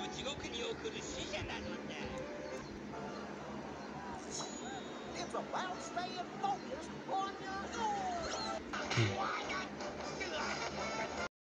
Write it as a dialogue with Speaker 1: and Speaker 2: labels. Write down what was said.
Speaker 1: を地獄に送る死者なのだ
Speaker 2: It's about staying focused on your goal.